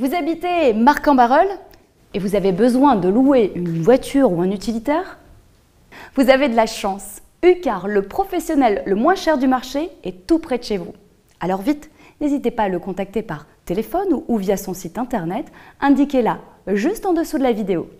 Vous habitez Marc-en-Barœul et vous avez besoin de louer une voiture ou un utilitaire? Vous avez de la chance. Ucar, le professionnel le moins cher du marché, est tout près de chez vous. Alors vite, n'hésitez pas à le contacter par téléphone ou via son site internet, indiqué là, juste en dessous de la vidéo.